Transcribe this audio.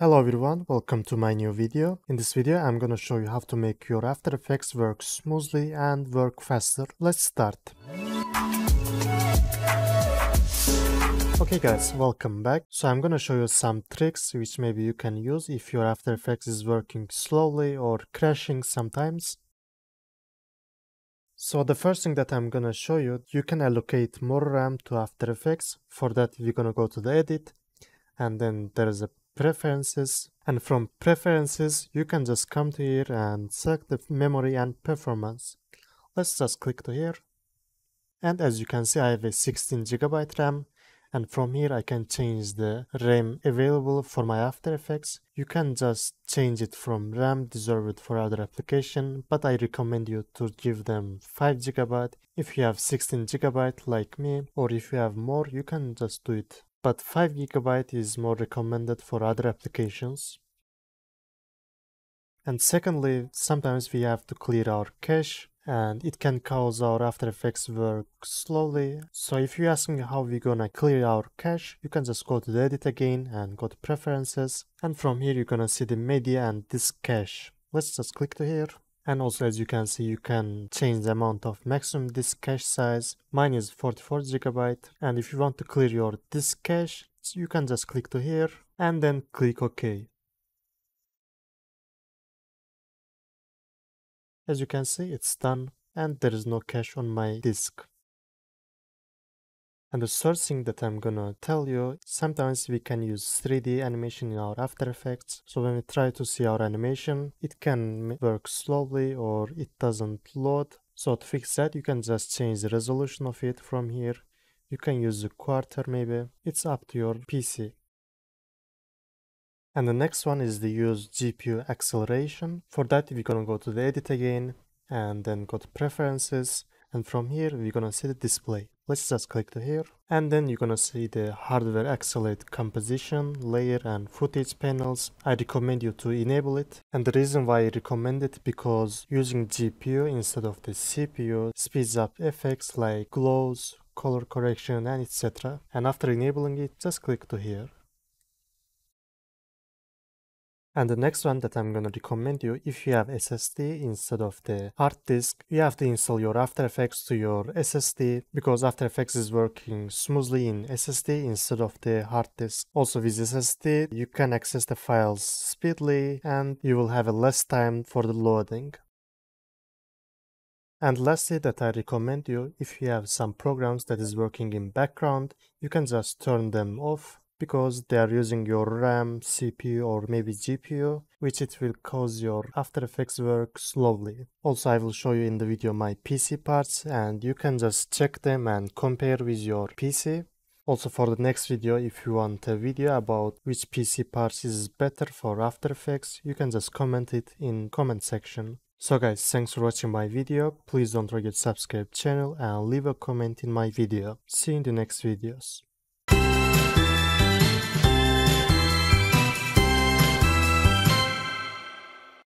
Hello everyone, welcome to my new video. In this video I'm gonna show you how to make your After Effects work smoothly and work faster. Let's start. Okay guys, welcome back. So I'm gonna show you some tricks which maybe you can use if your After Effects is working slowly or crashing sometimes. So the first thing that I'm gonna show you, you can allocate more RAM to After Effects. For that we're gonna go to the edit and then there is a preferences and from preferences you can just come to here and select the memory and performance let's just click to here and as you can see I have a 16 gigabyte RAM and from here I can change the RAM available for my After Effects. You can just change it from RAM reserved for other application, but I recommend you to give them 5 GB. If you have 16 GB like me, or if you have more, you can just do it but 5 GB is more recommended for other applications. And secondly, sometimes we have to clear our cache and it can cause our After Effects work slowly. So if you ask me how we're gonna clear our cache, you can just go to the edit again and go to preferences. And from here you're gonna see the media and disk cache. Let's just click to here and also as you can see you can change the amount of maximum disk cache size. Mine is 44 gigabyte. And if you want to clear your disk cache you can just click to here and then click ok. As you can see it's done and there is no cache on my disk and the third thing that I'm gonna tell you, sometimes we can use 3D animation in our After Effects. So when we try to see our animation, it can work slowly or it doesn't load. So to fix that, you can just change the resolution of it from here. You can use a quarter maybe. It's up to your PC. And the next one is the use GPU acceleration. For that, we're gonna go to the edit again and then go to preferences. And from here, we're gonna see the display. Let's just click to here and then you're gonna see the hardware accelerate composition, layer and footage panels. I recommend you to enable it and the reason why I recommend it because using GPU instead of the CPU speeds up effects like glows, color correction and etc. And after enabling it just click to here and the next one that I'm gonna recommend you, if you have SSD instead of the hard disk, you have to install your After Effects to your SSD because After Effects is working smoothly in SSD instead of the hard disk. Also with SSD, you can access the files speedily and you will have a less time for the loading. And lastly that I recommend you, if you have some programs that is working in background, you can just turn them off because they are using your RAM, CPU or maybe GPU, which it will cause your After Effects work slowly. Also I will show you in the video my PC parts and you can just check them and compare with your PC. Also for the next video, if you want a video about which PC parts is better for After Effects, you can just comment it in comment section. So guys, thanks for watching my video. Please don't forget to subscribe channel and leave a comment in my video. See you in the next videos.